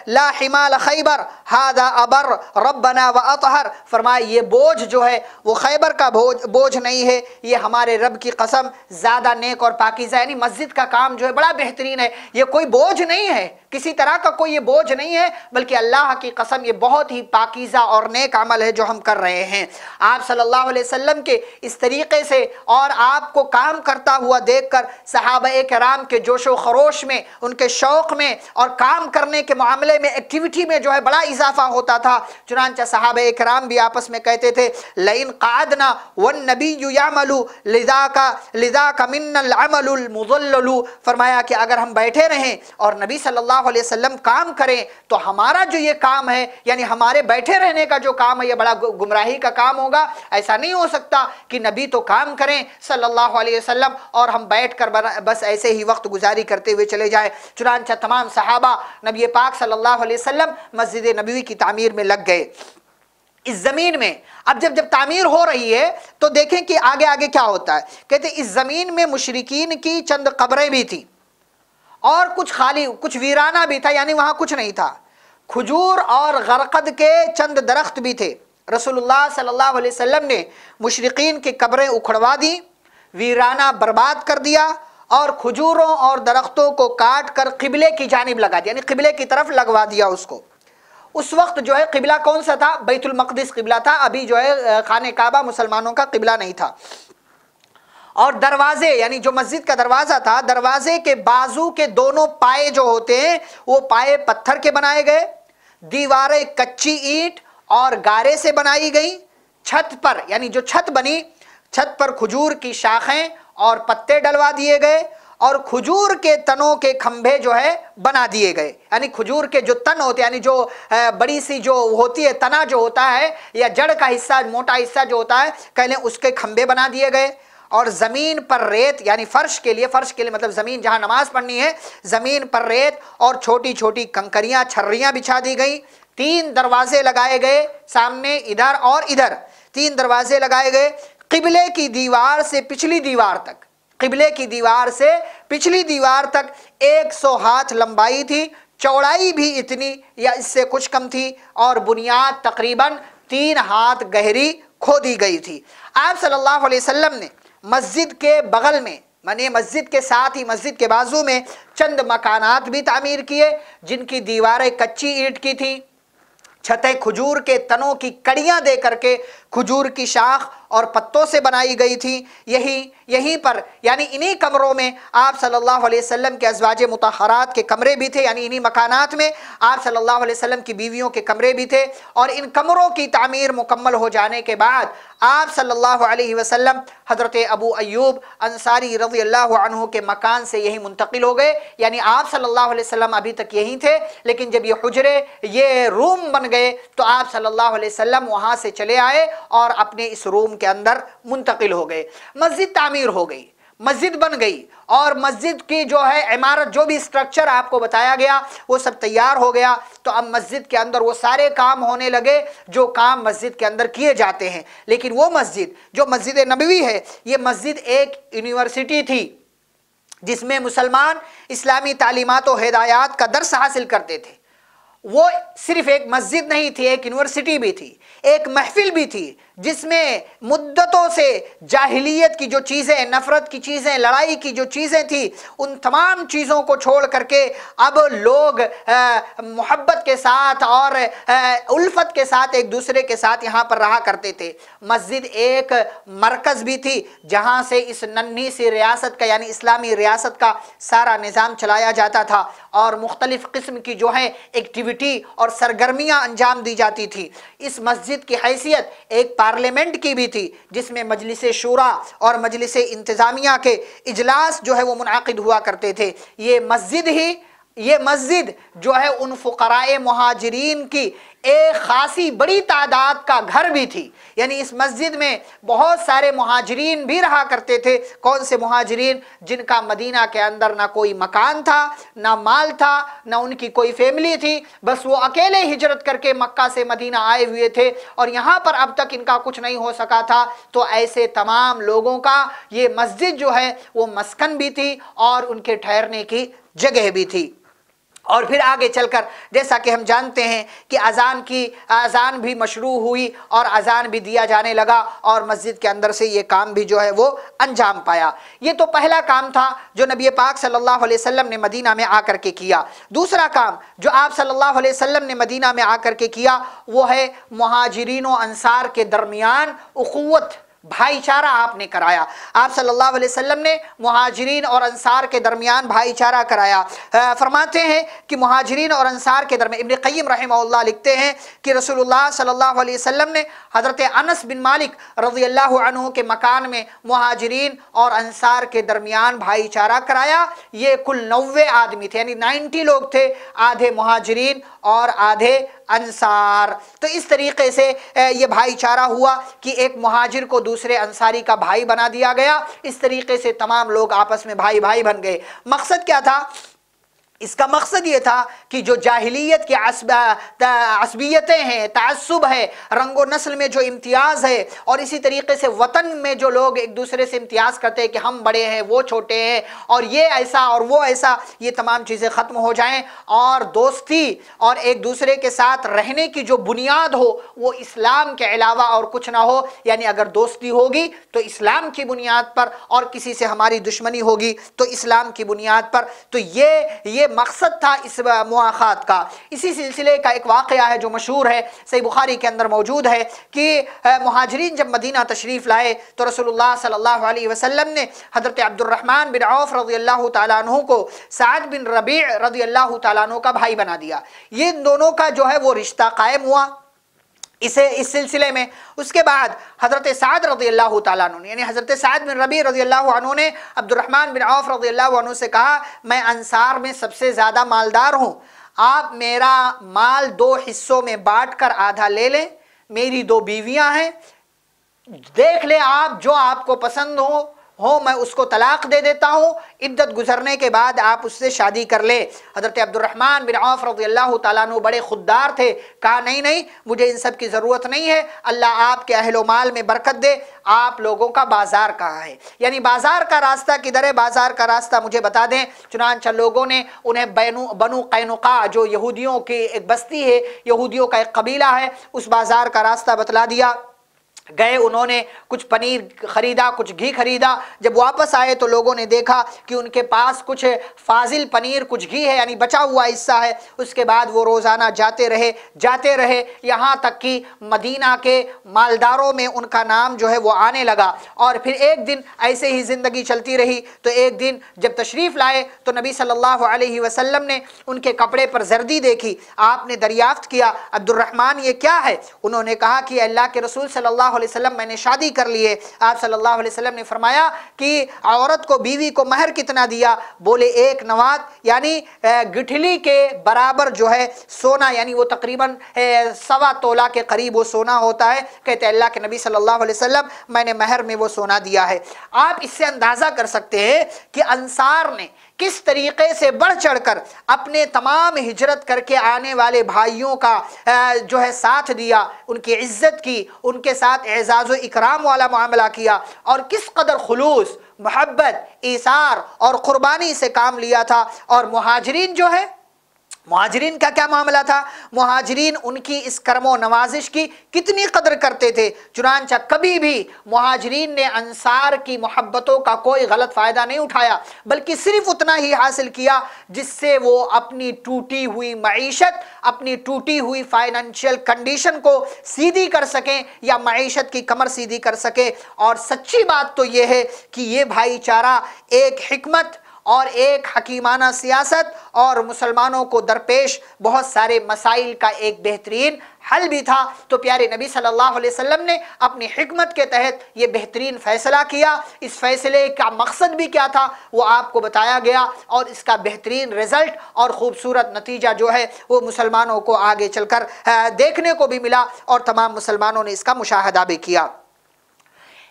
ला हिमाल खैबर हादा अबर रबना व अतहर फरमाए ये बोझ जो है वो खैबर का बोझ बोझ नहीं है ये हमारे रब की कसम ज़्यादा नेक और पाकिज़ा यानी मस्जिद का काम जो है बड़ा बेहतरीन है ये कोई बोझ नहीं है किसी तरह का कोई ये बोझ नहीं है बल्कि अल्लाह की कसम ये बहुत ही पाकिज़ा और नेक अमल है जो हम कर रहे हैं आप सल्लल्लाहु अलैहि वसल्लम के इस तरीके से और आपको काम करता हुआ देख कर सहाब कराम के जोशो खरोश में उनके शौक़ में और काम करने के मामले में एक्टिविटी में जो है बड़ा इजाफा होता था। चुनानचा साहब कराम भी आपस में कहते थे, लइन कादना वन नबी यामलू लिदा का लिदा का मिन्नमलू फरमाया कि अगर हम बैठे रहें और नबी सल्लल्लाहु अलैहि वसल्लम काम करें तो हमारा जो ये काम है, यानी हमारे बैठे रहने का जो काम है, ये बड़ा गुमराही का काम होगा। ऐसा नहीं हो सकता कि नबी तो काम करें सल्लल्लाहु अलैहि वसल्लम और हम बैठ कर बस ऐसे ही वक्त गुजारी करते हुए चले जाए। चुनानचा तमाम सहाबा नबी पाक सल्लल्लाहु अलैहि वसल्लम मस्जिद नबी की तामीर में लग गए। इस ज़मीन में, अब जब जब तामीर हो रही है तो देखें कि आगे आगे क्या होता है। कहते, इस ज़मीन में मुशरकिन की चंद कब्रें भी थी और कुछ खाली, कुछ वीराना भी था, यानी वहाँ कुछ नहीं था। खजूर और गरकद के चंद दरख्त भी थे। रसूलुल्लाह सल्लल्लाहु अलैहि वसल्लम ने मुशरकिन की कब्रें उखड़वा दी, वीराना बर्बाद कर दिया और खजूरों और दरख्तों को काट कर किबले की जानब लगा दिया, यानी किबले की तरफ़ लगवा दिया उसको। उस वक्त जो है किबला कौन सा था? बैतुल मकदिस किबला था। अभी जो है खाने काबा मुसलमानों का किबला नहीं था। और दरवाजे, यानी जो मस्जिद का दरवाज़ा था, दरवाजे के बाजू के दोनों पाए जो होते हैं, वो पाए पत्थर के बनाए गए, दीवारें कच्ची ईंट और गारे से बनाई गई, छत पर, यानी जो छत बनी, छत पर खजूर की शाखें और पत्ते डलवा दिए गए और खजूर के तनों के खंभे जो है बना दिए गए। यानी खजूर के जो तन होते यानी जो बड़ी सी जो होती है, तना जो होता है, या जड़ का हिस्सा, मोटा हिस्सा जो होता है कहले उसके खंभे बना दिए गए। और ज़मीन पर रेत, यानी फ़र्श के लिए, फ़र्श के लिए मतलब ज़मीन जहाँ नमाज़ पढ़नी है, ज़मीन पर रेत और छोटी छोटी कंकरियाँ, छर्रियाँ बिछा दी गई। तीन दरवाजे लगाए गए सामने, इधर और इधर। तीन दरवाजे लगाए गए। किबले की दीवार से पिछली दीवार तक, किबले की दीवार से पिछली दीवार तक 100 हाथ लंबाई थी, चौड़ाई भी इतनी या इससे कुछ कम थी और बुनियाद तकरीबन तीन हाथ गहरी खोदी गई थी। आप सल्लल्लाहु अलैहि वसल्लम ने मस्जिद के बगल में मानिए मस्जिद के साथ ही मस्जिद के बाजू में चंद मकानात भी तामीर किए, जिनकी दीवारें कच्ची ईंट की थी। छतें खजूर के तनों की कड़ियाँ दे करके खजूर की शाख और पत्तों से बनाई गई थी। यही, यहीं पर, यानी इन्हीं कमरों में आप सल्लल्लाहु अलैहि वसल्लम के अजवाज मतहरात के कमरे भी थे, यानी इन्हीं मकानात में आप सल्लल्लाहु अलैहि वसल्लम की बीवियों के कमरे भी थे। और इन कमरों की तामीर मुकम्मल हो जाने के बाद आप सल्लल्लाहु अलैहि वसल्लम, हज़रत अबू अयूब अंसारी रज़ी अल्लाह के मकान से यही मुंतकिल हो गए। यानी आप सल्लल्लाहु अलैहि वसल्लम अभी तक यहीं थे, लेकिन जब ये हुजरे, ये रूम बन गए तो आप सल्लल्लाहु अलैहि वसल्लम वहाँ से चले आए और अपने इस रूम के अंदर मुंतकिल हो गए। मस्जिद तामीर हो गई, मस्जिद बन गई और मस्जिद की जो है इमारत, जो भी स्ट्रक्चर आपको बताया गया, वो सब तैयार हो गया। तो अब मस्जिद के अंदर वो सारे काम होने लगे जो काम मस्जिद के अंदर किए जाते हैं। लेकिन वो मस्जिद, जो मस्जिद नबवी है, ये मस्जिद एक यूनिवर्सिटी थी, जिसमें मुसलमान इस्लामी तालीमत व हिदायत का दर्स हासिल करते थे। वो सिर्फ़ एक मस्जिद नहीं थी, एक यूनिवर्सिटी भी थी। एक महफिल भी थी जिसमें मुद्दतों से जाहिलियत की जो चीज़ें नफ़रत की चीज़ें लड़ाई की जो चीज़ें थी उन तमाम चीज़ों को छोड़ करके अब लोग मोहब्बत के साथ और आ, उल्फत के साथ एक दूसरे के साथ यहाँ पर रहा करते थे। मस्जिद एक मरकज़ भी थी जहाँ से इस नन्ही सी रियासत का यानी इस्लामी रियासत का सारा निज़ाम चलाया जाता था और मुख्तलिफ़ किस्म की जो है एक्टिविटी और सरगर्मियाँ अंजाम दी जाती थी। इस मस्जिद की हैसियत एक पार्लियामेंट की भी थी, जिसमें मजलिस शुरा और मजलिस इंतज़ामिया के इजलास जो है वो मुनद हुआ करते थे। ये मस्जिद ही ये मस्जिद जो है उन फ़ुकराए महाजरीन की एक खासी बड़ी तादाद का घर भी थी। यानी इस मस्जिद में बहुत सारे महाजरीन भी रहा करते थे। कौन से महाजरीन? जिनका मदीना के अंदर ना कोई मकान था, ना माल था, ना उनकी कोई फैमिली थी। बस वो अकेले हिजरत करके मक्का से मदीना आए हुए थे। और यहाँ पर अब तक इनका कुछ नहीं हो सका था। तो ऐसे तमाम लोगों का ये मस्जिद जो है, वो मस्कन भी थी और उनके ठहरने की जगह भी थी। और फिर आगे चलकर, जैसा कि हम जानते हैं कि अजान की, अजान भी मशरू हुई और अजान भी दिया जाने लगा और मस्जिद के अंदर से ये काम भी जो है वो अंजाम पाया। ये तो पहला काम था जो नबी पाक सल्लल्लाहु अलैहि वसल्लम ने मदीना में आकर के किया। दूसरा काम जो आप सल्लल्लाहु अलैहि वसल्लम ने मदीना में आकर के किया, वो है महाजरीन अंसार के दरमियान उखुवत। भाईचारा आपने कराया। आप सल्लल्लाहु अलैहि वसल्लम ने महाजरीन और अंसार के दरमियान भाईचारा कराया। फरमाते हैं कि महाजरीन और अंसार के दरमियान, इब्न क़य्यिम रहमहुल्लाह लिखते हैं कि रसूलुल्लाह सल्लल्लाहु अलैहि वसल्लम ने हज़रत अनस बिन मालिक रज़ी के मकान में महाजरीन और अंसार के दरमियान भाईचारा कराया। ये कुल नवे आदमी थे, यानी नाइन्टी लोग थे आधे मुहाजिरीन और आधे अंसार। तो इस तरीके से ये भाईचारा हुआ कि एक महाजिर को दूसरे अंसारी का भाई बना दिया गया। इस तरीके से तमाम लोग आपस में भाई भाई बन गए। मकसद क्या था? इसका मकसद ये था कि जो जाहिलियत की असबियतें हैं तसब है, रंगो नस्ल में जो इम्तियाज़ है, और इसी तरीके से वतन में जो लोग एक दूसरे से इम्तियाज़ करते हैं कि हम बड़े हैं, वो छोटे हैं, और ये ऐसा और वो ऐसा, ये तमाम चीज़ें ख़त्म हो जाएँ, और दोस्ती और एक दूसरे के साथ रहने की जो बुनियाद हो, वो इस्लाम के अलावा और कुछ ना हो। यानी अगर दोस्ती होगी तो इस्लाम की बुनियाद पर, और किसी से हमारी दुश्मनी होगी तो इस्लाम की बुनियाद पर। तो ये ये मकसद था इस मुआख़ात का। इसी सिलसिले का एक वाक़ है जो मशहूर है, सही बुखारी के अंदर मौजूद है कि महाजरीन जब मदीना तशरीफ़ लाए तो रसोल्ला सल्ला वसलम ने हज़रत अब्दुलरहमान बिन औफ रज़ी अल्लाह तु को साद बिन रबी रज़ी अल्लाह तु का भाई बना दिया। ये दोनों का जो है वो रिश्ता कायम हुआ। इसे, इस सिलसिले में। उसके बाद हज़रत साद रज़ी अल्लाह तु यानी हज़रत साद बिन रबी रज़ी अल्लाह ने अब्दुलरहमान बिन औफ रज़ी अल्लाह से कहा, मैं अंसार में सबसे ज़्यादा मालदार हूँ। आप मेरा माल दो हिस्सों में बांट कर आधा ले लें। मेरी दो बीवियाँ हैं। देख ले आप जो आपको पसंद हो हो, मैं उसको तलाक दे देता हूँ। इद्दत गुजरने के बाद आप उससे शादी कर ले। हज़रत अब्दुलरहमान बिन औफ रज़ी तु बड़े खुददार थे। कहा, नहीं नहीं, मुझे इन सब की ज़रूरत नहीं है। अल्लाह आपके अहलो माल में बरकत दे। आप लोगों का बाज़ार कहाँ है? यानी बाज़ार का रास्ता किधर है? बाज़ार का रास्ता मुझे बता दें। चुनानचा लोगों ने उन्हें बैनु, बनु कैनुका, जो यहूदियों की एक बस्ती है, यहूदियों का एक कबीला है, उस बाज़ार का रास्ता बतला दिया। गए, उन्होंने कुछ पनीर खरीदा, कुछ घी खरीदा। जब वापस आए तो लोगों ने देखा कि उनके पास कुछ फाजिल पनीर, कुछ घी है, यानी बचा हुआ हिस्सा है। उसके बाद वो रोज़ाना जाते रहे जाते रहे। यहाँ तक कि मदीना के मालदारों में उनका नाम जो है वो आने लगा। और फिर एक दिन ऐसे ही ज़िंदगी चलती रही। तो एक दिन जब तशरीफ़ लाए तो नबी सल्लल्लाहु अलैहि वसल्लम ने उनके कपड़े पर जर्दी देखी। आपने दरियाफ्त किया। अब्दुलरहमान ये क्या है? उन्होंने कहा कि अल्लाह के रसूल सल्लल्लाहु अलैहि वसल्लम मैंने शादी कर ली है। आप सल्लल्लाहु अलैहि वसल्लम ने फरमाया कि औरत को, बीवी को महर कितना दिया? बोले, एक नवाज़ यानी गिठली के बराबर जो है सोना, यानी वो तकरीबन सवा तोला के करीब वो सोना होता है। कहते अल्लाह के नबी सल्लल्लाहु अलैहि वसल्लम मैंने महर में वो सोना दिया है। आप इससे अंदाज़ा कर सकते हैं कि अंसार ने किस तरीके से बढ़ चढ़कर अपने तमाम हिजरत करके आने वाले भाइयों का जो है साथ दिया, उनकी इज़्ज़त की, उनके साथ एजाज़ इकराम वाला मामला किया और किस कदर खलूस, मोहब्बत ईसार और क़ुरबानी से काम लिया था और महाजरीन जो है महाजरीन का क्या मामला था? महाजरीन उनकी इस करमो नवाजिश की कितनी कदर करते थे? चुनानचा कभी भी महाजरीन ने अंसार की मोहब्बतों का कोई गलत फ़ायदा नहीं उठाया, बल्कि सिर्फ़ उतना ही हासिल किया जिससे वो अपनी टूटी हुई मीशत अपनी टूटी हुई फाइनेंशियल कंडीशन को सीधी कर सकें या मीशत की कमर सीधी कर सकें। और सच्ची बात तो ये है कि ये भाईचारा एक हमत और एक हकीमाना सियासत और मुसलमानों को दरपेश बहुत सारे मसाइल का एक बेहतरीन हल भी था। तो प्यारे नबी सल्लल्लाहु अलैहि वसल्लम ने अपनी हिकमत के तहत ये बेहतरीन फ़ैसला किया। इस फैसले का मकसद भी क्या था, वो आपको बताया गया और इसका बेहतरीन रिज़ल्ट और ख़ूबसूरत नतीजा जो है, वो मुसलमानों को आगे चलकर देखने को भी मिला और तमाम मुसलमानों ने इसका मुशाहदा भी किया।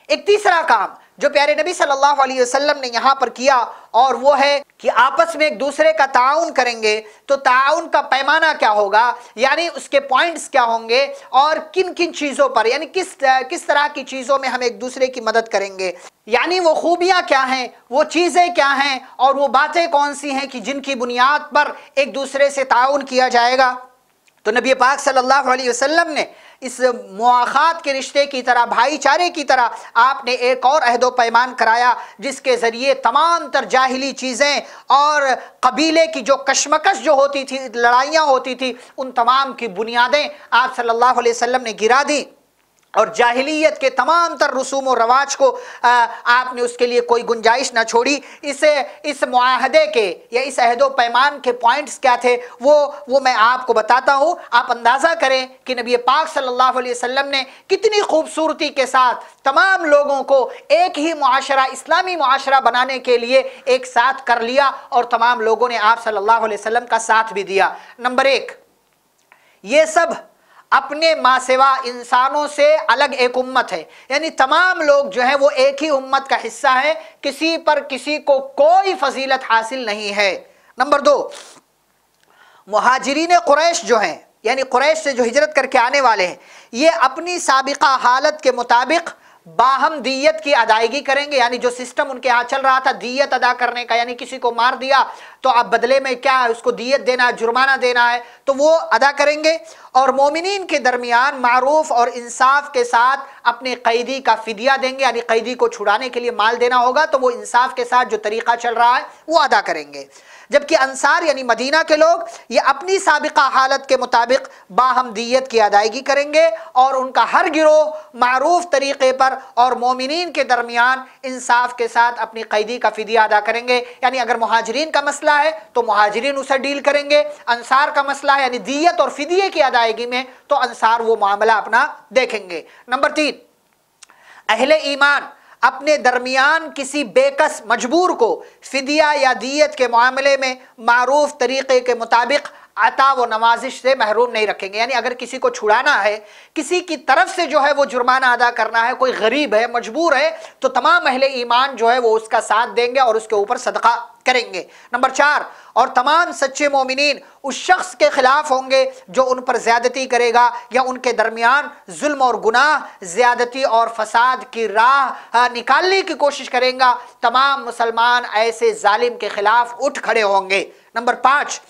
एक तीसरा काम जो प्यारे नबी सल्लल्लाहु अलैहि वसल्लम ने यहाँ पर किया, और वो है कि आपस में एक दूसरे का ताउन करेंगे तो ताउन का पैमाना क्या होगा? यानी उसके पॉइंट्स क्या होंगे? और किन किन चीज़ों पर, यानी किस किस तरह की चीज़ों में हम एक दूसरे की मदद करेंगे? यानी वो खूबियाँ क्या हैं? वो चीज़ें क्या हैं? और वो बातें कौन सी हैं कि जिनकी बुनियाद पर एक दूसरे से ताउन किया जाएगा? तो नबी पाक सल्लल्लाहु अलैहि वसल्लम ने इस मुआखात के रिश्ते की तरह, भाईचारे की तरह आपने एक और अहदो पैमान कराया, जिसके ज़रिए तमाम तर जाहली चीज़ें और कबीले की जो कशमकश जो होती थी, लड़ाइयाँ होती थी, उन तमाम की बुनियादें आप सल्लल्लाहु अलैहि वसल्लम ने गिरा दी। और जाहिलियत के तमाम तर रसूम और रवाज को आ, आपने उसके लिए कोई गुंजाइश ना छोड़ी। इसे इस मुआहदे के या इस अहदो पैमान के पॉइंट्स क्या थे वो वो मैं आपको बताता हूँ। आप अंदाज़ा करें कि नबी पाक सल्लल्लाहु अलैहि वसल्लम ने कितनी खूबसूरती के साथ तमाम लोगों को एक ही मुआशरा इस्लामी मुआशरा बनाने के लिए एक साथ कर लिया और तमाम लोगों ने आप सल्लल्लाहु अलैहि वसल्लम का साथ भी दिया। नंबर एक ये सब अपने माँ सेवा इंसानों से अलग एक उम्मत है। यानी तमाम लोग जो है वो एक ही उम्मत का हिस्सा है। किसी पर किसी को कोई फजीलत हासिल नहीं है। नंबर दो, महाजरीन कुरैश जो हैं, यानी कुरैश से जो हिजरत करके आने वाले हैं, ये अपनी सबका हालत के मुताबिक बाहम दियत की अदायगी करेंगे, यानी जो सिस्टम उनके यहाँ चल रहा था, दियत अदा करने का, यानी किसी को मार दिया तो अब बदले में क्या है, उसको दियत देना है, जुर्माना देना है तो वो अदा करेंगे। और मोमिन के दरमियान मारूफ और इंसाफ के साथ अपने कैदी का फिदिया देंगे, यानी कैदी को छुड़ाने के लिए माल देना होगा तो वो इंसाफ के साथ जो तरीका चल रहा है, वो अदा करेंगे। जबकि अंसार यानी मदीना के लोग ये अपनी सबका हालत के मुताबिक बाहम दियत की अदायगी करेंगे और उनका हर गिरोह मरूफ तरीक़े पर और मोमिन के दरमियान इंसाफ के साथ अपनी कैदी का फिदिया अदा करेंगे। यानी अगर महाजरीन का मसला है तो महाजरीन उसे डील करेंगे। अंसार का मसला है, यानी दियत और फिदिये की अदायगी में तो अंसार वो मामला अपना देखेंगे। नंबर तीन, अहले ईमान अपने दरमियान किसी बेकस मजबूर को फिदिया या दियत के मामले में मरूफ तरीक़े के मुताबिक अता व नवाजिश से महरूम नहीं रखेंगे। यानी अगर किसी को छुड़ाना है, किसी की तरफ़ से जो है वो जुर्माना अदा करना है, कोई गरीब है, मजबूर है तो तमाम अहले ईमान जो है वो उसका साथ देंगे और उसके ऊपर सदका करेंगे। नंबर चार, और तमाम सच्चे मोमिन उस शख्स के खिलाफ होंगे जो उन पर ज्यादती करेगा या उनके दरमियान जुल्म और गुनाह, ज्यादती और फसाद की राह निकालने की कोशिश करेगा। तमाम मुसलमान ऐसे जालिम के खिलाफ उठ खड़े होंगे। नंबर पाँच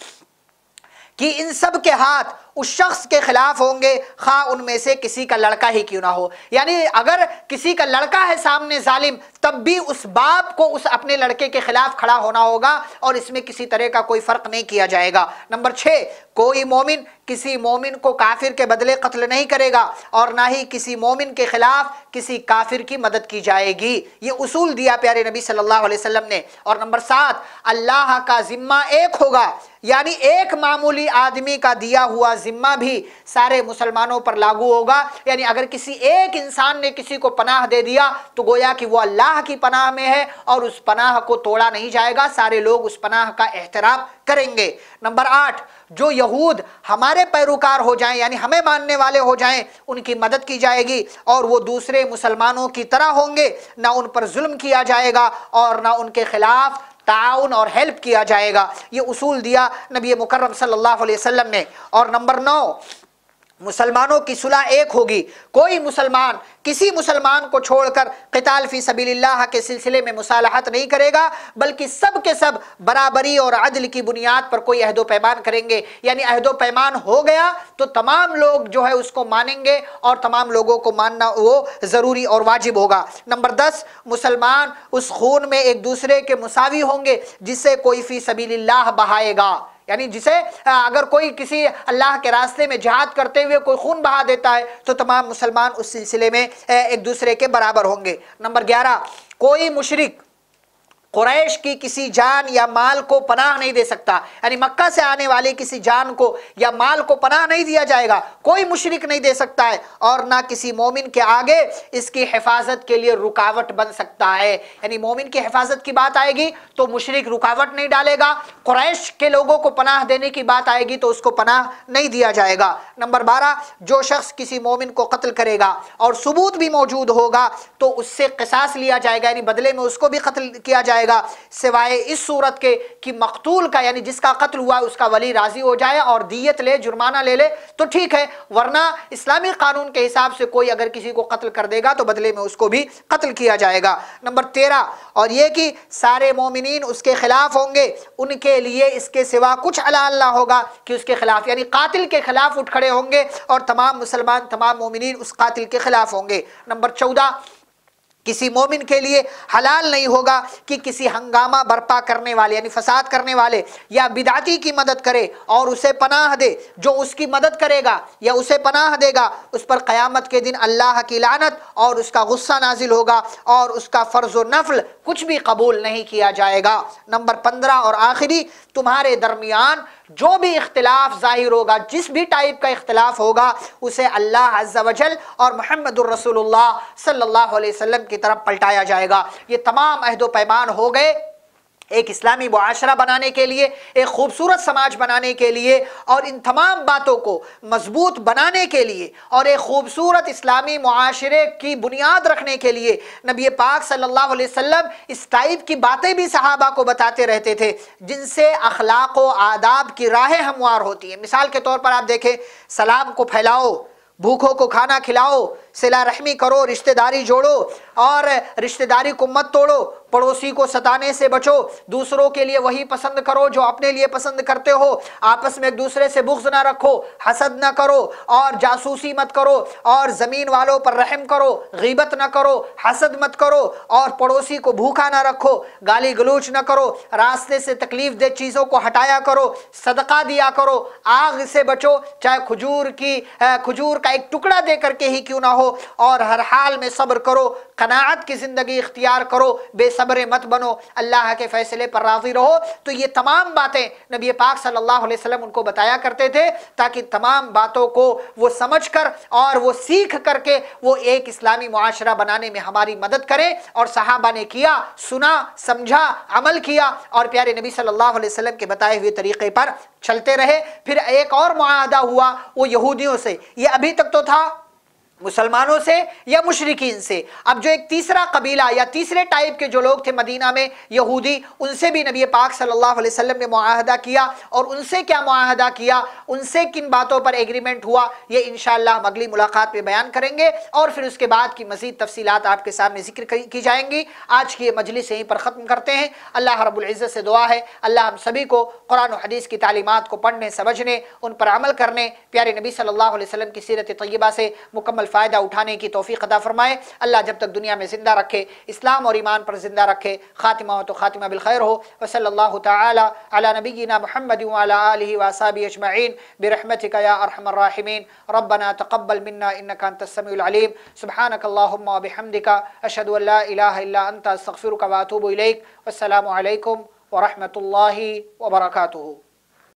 कि इन सब के हाथ उस शख्स के खिलाफ होंगे, खा उनमें से किसी का लड़का ही क्यों ना हो। यानी अगर किसी का लड़का है सामने जालिम, तब भी उस बाप को उस अपने लड़के के खिलाफ खड़ा होना होगा और इसमें किसी तरह का कोई फ़र्क नहीं किया जाएगा। नंबर छः, कोई मोमिन किसी मोमिन को काफिर के बदले कत्ल नहीं करेगा और ना ही किसी मोमिन के खिलाफ किसी काफिर की मदद की जाएगी। ये उसूल दिया प्यारे नबी सल्लल्लाहु अलैहि वसल्लम ने। और नंबर सात, अल्लाह का जिम्मा एक होगा। यानी एक मामूली आदमी का दिया हुआ जिम्मा भी सारे मुसलमानों पर लागू होगा। यानी अगर किसी एक इंसान ने किसी को पनाह दे दिया तो गोया कि वो अल्लाह की पनाह में है और उस पनाह को तोड़ा नहीं जाएगा। सारे लोग उस पनाह का एहतराम करेंगे। नंबर आठ, जो यहूद हमारे पैरोकार हो जाएँ, यानी हमें मानने वाले हो जाएँ, उनकी मदद की जाएगी और वो दूसरे मुसलमानों की तरह होंगे। ना उन पर जुल्म किया जाएगा और ना उनके खिलाफ ताउन और हेल्प किया जाएगा। ये उसूल दिया नबी मुकर्रम सल्लल्लाहु अलैहि वसल्लम ने। और नंबर नौ मुसलमानों की सुलह एक होगी। कोई मुसलमान, किसी मुसलमान को छोड़कर कताल फ़ी सबील्लाह के सिलसिले में मुसालहत नहीं करेगा, बल्कि सब के सब बराबरी और अदल की बुनियाद पर कोई अहदो पैमान करेंगे। यानी अहदो पैमान हो गया तो तमाम लोग जो है उसको मानेंगे और तमाम लोगों को मानना वो ज़रूरी और वाजिब होगा। नंबर दस, मुसलमान उस खून में एक दूसरे के मुसावी होंगे, जिससे कोई फ़ी सबील्लाह बहाएगा। यानी जिसे अगर कोई किसी अल्लाह के रास्ते में जहाद करते हुए कोई खून बहा देता है तो तमाम मुसलमान उस सिलसिले में एक दूसरे के बराबर होंगे। नंबर ग्यारह, कोई मुशरक कुरैश की किसी जान या माल को पनाह नहीं दे सकता। यानी मक्का से आने वाले किसी जान को या माल को पनाह नहीं दिया जाएगा। कोई मुशरक नहीं दे सकता है और ना किसी मोमिन के आगे इसकी हिफाजत के लिए रुकावट बन सकता है। यानी मोमिन की हिफाजत की बात आएगी तो मुशरक रुकावट नहीं डालेगा। कुरैश के लोगों को पनाह देने की बात आएगी तो उसको पनाह नहीं दिया जाएगा। नंबर बारह, जो शख्स किसी मोमिन को कत्ल करेगा और सबूत भी मौजूद होगा तो उससे कसास लिया जाएगा। यानी बदले में उसको भी कत्ल किया जाएगा। जाएगा, सिवाय इस सूरत के कि मकतूल का, यानी जिसका कत्ल हुआ उसका वली राज़ी हो जाए और दियत ले, जुर्माना ले ले तो ठीक है। वरना इस्लामी कानून के हिसाब से कोई अगर किसी को कत्ल कर देगा तो बदले में उसको भी कत्ल किया जाएगा। नंबर तेरह, और ये कि सारे मोमिन उसके खिलाफ होंगे, उनके लिए इसके सिवा कुछ अलाल ना होगा कि उसके खिलाफ, यानी कातिल के खिलाफ उठ खड़े होंगे और तमाम मुसलमान, तमाम मोमिन उस कातिल के खिलाफ होंगे। नंबर चौदह किसी मोमिन के लिए हलाल नहीं होगा कि किसी हंगामा बर्पा करने वाले, यानी फसाद करने वाले या बिदाती की मदद करे और उसे पनाह दे। जो उसकी मदद करेगा या उसे पनाह देगा, उस पर क़यामत के दिन अल्लाह की लानत और उसका गुस्सा नाजिल होगा और उसका फ़र्ज़ नफल कुछ भी कबूल नहीं किया जाएगा। नंबर पंद्रह और आखिरी तुम्हारे दरमियान जो भी इख्तलाफ ज़ाहिर होगा, जिस भी टाइप का इख्तलाफ होगा, उसे अल्लाह अज्जल और मोहम्मद रसूलुल्लाह सल्लल्लाहु अलैहि वसल्लम की तरफ़ पलटाया जाएगा। ये तमाम अहदो पैमान हो गए। एक इस्लामी मुआशरा बनाने के लिए, एक खूबसूरत समाज बनाने के लिए, और इन तमाम बातों को मज़बूत बनाने के लिए, और एक खूबसूरत इस्लामी मुआशरे की बुनियाद रखने के लिए नबी पाक सल्लल्लाहु अलैहि वसल्लम इस टाइप की बातें भी सहाबा को बताते रहते थे, जिनसे अखलाक व आदाब की राहें हमवार होती हैं। मिसाल के तौर पर आप देखें, सलाम को फैलाओ, भूखों को खाना खिलाओ, सिला रहमी करो, रिश्तेदारी जोड़ो, और रिश्तेदारी को मत तोड़ो पड़ोसी को सताने से बचो, दूसरों के लिए वही पसंद करो जो अपने लिए पसंद करते हो। आपस में एक दूसरे से बुग्ज ना रखो, हसद ना करो और जासूसी मत करो और ज़मीन वालों पर रहम करो, गीबत ना करो, हसद मत करो और पड़ोसी को भूखा ना रखो, गाली गलूच ना करो, रास्ते से तकलीफ़ दे चीज़ों को हटाया करो, सदका दिया करो, आग से बचो, चाहे खजूर की खजूर का एक टुकड़ा दे करके ही क्यों ना हो और हर हाल में सब्र करो, कनात की ज़िंदगी इख्तियार करो, बेसब्र मत बनो, अल्लाह के फ़ैसले पर राज़ी रहो। तो ये तमाम बातें नबी पाक सल्लल्लाहु अलैहि वसल्लम उनको बताया करते थे, ताकि तमाम बातों को वो समझ कर और वो सीख करके वो एक इस्लामी मुआशरा बनाने में हमारी मदद करें। और सहाबा ने किया, सुना, समझा, अमल किया, और प्यारे नबी सल्लल्लाहु अलैहि वसल्लम के बताए हुए तरीके पर चलते रहे। फिर एक और मुआदा हुआ, वो यहूदियों से। ये अभी तक तो था? मुसलमानों से या मुशरकिन से। अब जो एक तीसरा कबीला या तीसरे टाइप के जो लोग थे मदीना में, यहूदी, उनसे भी नबी पाक सल्लल्लाहु अलैहि वसल्लम ने मुआहदा किया और उनसे क्या माहदा किया? उनसे किन बातों पर एग्रीमेंट हुआ? ये इन हम अगली मुलाकात में बयान करेंगे और फिर उसके बाद की मजीद तफसीत आपके सामने ज़िक्र की जाएँगी। आज की ये मजलिस यहीं पर ख़त्म करते हैं। अल्लाह रबुल्ज़त से दुआ है। अल्लाह हम सभी को कुरान हदीस की तालीमत को पढ़ने, समझने, उन पर अमल करने, प्यारे नबी सल्लल्लाहु अलैहि वसल्लम की सीरत तय्यबा से मुकम्मल फ़ायदा उठाने की तोफ़ी अदा फरमाए। अल्लाह जब तक दुनिया में ज़िंदा रखे, इस्लाम और ईमान पर ज़िंदा रखे, ख़ातिमा हो तो ख़ातिमा बिलखैर हो। वसल्ला नबीना महमद वसाबी अजमैन बरहमतिक या अरहमर्राहिमीन रब्बना तक़ब्बल मिन्ना इन्नका अंतस्समीउल अलीम। सुब्हानक अल्लाहुम्मा बिहम्दिका अशहदु अल्ला इलाहा अंत अस्तगफिरुका व अतूबु इलैक। वस्सलामु